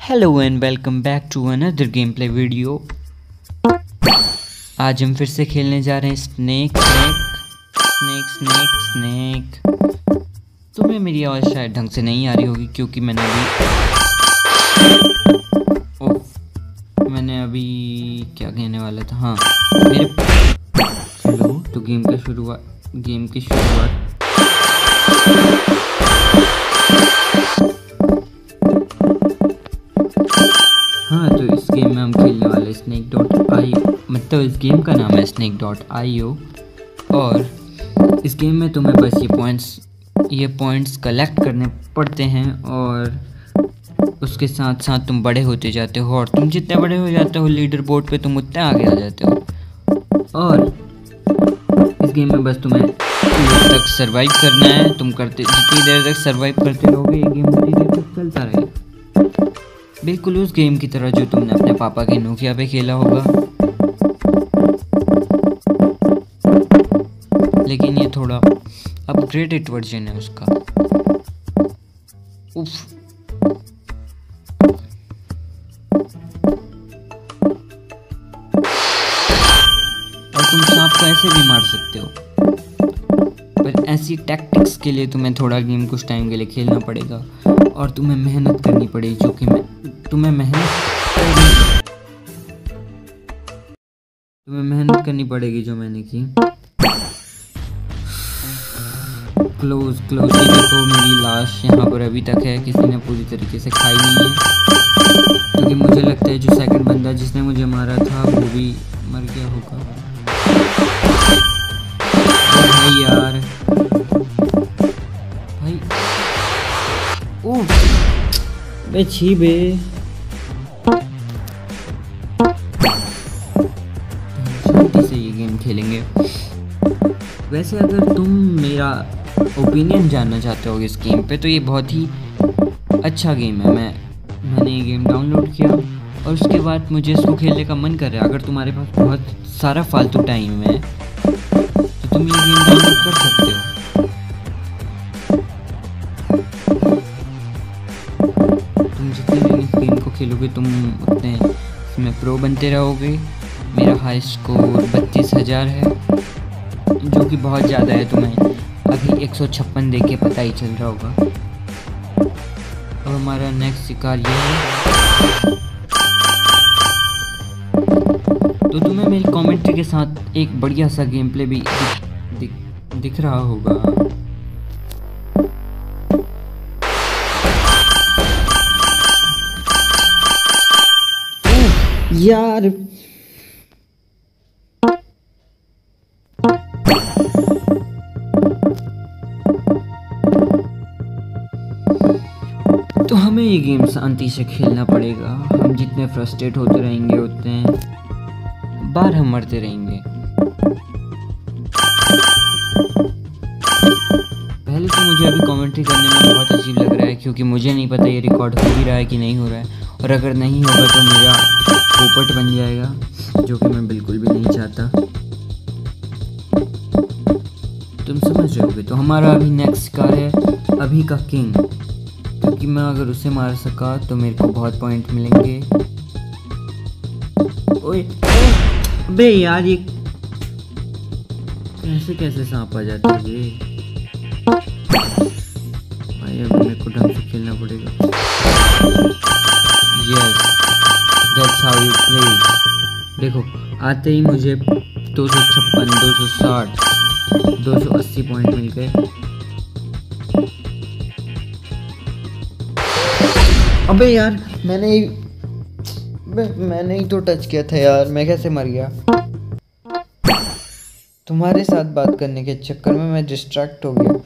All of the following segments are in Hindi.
Hello and welcome back to another game play video आज हम फिर से खेलने जा रहे हैं स्नेक स्नेक स्नेक स्नेक तुम्हें मेरी आवाज़ शायद ढंग से नहीं आ रही होगी क्योंकि मैंने अभी ओह, मैंने अभी क्या कहने वाला था? हाँ मेरे हेलो तो गेम का शुरुआत गेम की शुरुआत इस गेम में हम खेलने वाले स्नैक डॉट आई मतलब इस गेम का नाम है स्नैक डॉट आई और इस गेम में तुम्हें बस ये पॉइंट्स ये पॉइंट्स कलेक्ट करने पड़ते हैं और उसके साथ साथ तुम बड़े होते जाते हो और तुम जितने बड़े हो जाते हो लीडर बोर्ड पे तुम उतने आगे आ जाते हो। और इस गेम में बस तुम्हें तक सरवाइव करना है, तुम करते, जितनी देर तक सरवाइव करते रहोगे, ये गेम उतनी देर तक चलता रहेगा। बिल्कुल उस गेम की तरह जो तुमने अपने पापा के नोकिया पे खेला होगा। लेकिन ये थोड़ा अपग्रेडेड वर्जन है उसका। उफ और तुम सांप को ऐसे भी मार सकते हो। ऐसी टैक्टिक्स के लिए तुम्हें थोड़ा गेम कुछ टाइम के लिए खेलना पड़ेगा। और तुम्हें मेहनत करनी पड़ेगी, जो कि मैं तुम्हें मेहनत तुम्हें मेहनत करनी पड़ेगी जो मैंने की। क्लोज क्लोज देखो मेरी लाश यहाँ पर अभी तक है, किसी ने पूरी तरीके से खाई नहीं है। क्योंकि मुझे लगता है जो सेकंड बंदा जिसने मुझे मारा था, वो भी मर गया होगा। भाई यार बे छी बे से ये गेम खेलेंगे। वैसे अगर तुम मेरा ओपिनियन जानना चाहते हो इस गेम पे तो ये बहुत ही अच्छा गेम है। मैं, मैंने ये गेम डाउनलोड किया और उसके बाद मुझे इसको खेलने का मन कर रहा है। अगर तुम्हारे पास बहुत सारा फालतू टाइम है तो तुम ये गेम डाउनलोड कर सकते हो। खेलोगे तुम उतने इसमें प्रो बनते रहोगे। मेरा हाई स्कोर बत्तीस हज़ार है जो कि बहुत ज़्यादा है तुम्हें। अभी एक सौ छप्पन देख के पता ही चल रहा होगा। अब हमारा नेक्स्ट शिकार ये है। तो तुम्हें मेरी कमेंट्री के साथ एक बढ़िया सा गेम प्ले भी दिख, दिख, दिख रहा होगा। यार। तो हमें ये गेम शांति से खेलना पड़ेगा। हम जितने फ्रस्ट्रेट होते रहेंगे, उतने बार हम मरते रहेंगे। पहले तो मुझे अभी कमेंट्री करने में बहुत अजीब लग रहा है, क्योंकि मुझे नहीं पता ये रिकॉर्ड हो भी रहा है कि नहीं हो रहा है। और अगर नहीं होगा तो मेरा पोपट बन जाएगा, जो कि मैं बिल्कुल भी नहीं चाहता। तुम समझ रहे तो हमारा अभी नेक्स्ट कार है, अभी का किंग क्योंकि मैं अगर उसे मार सका तो मेरे को बहुत पॉइंट मिलेंगे। ओए, बे यार, ये कैसे कैसे सांप आ जाता है ये? भाई अभी मेरे को ढंग से खेलना पड़ेगा। Yes that's how you play देखो, आते ही मुझे दो सौ छप्पन, दो सौ साठ, दो सौ अस्सी पॉइंट मिल गए। अबे यार, मैंने मैंने ही तो टच किया था यार, मैं कैसे मर गया? तुम्हारे साथ बात करने के चक्कर में मैं डिस्ट्रैक्ट हो गया।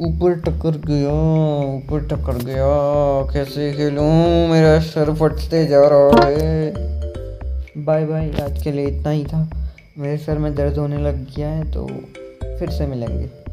ऊपर टक्कर गया, ऊपर टक्कर गया, कैसे खेलूं? मेरा सर फटते जा रहा है। बाय बाय आज के लिए इतना ही था। मेरे सर में दर्द होने लग गया है तो फिर से मिलेंगे।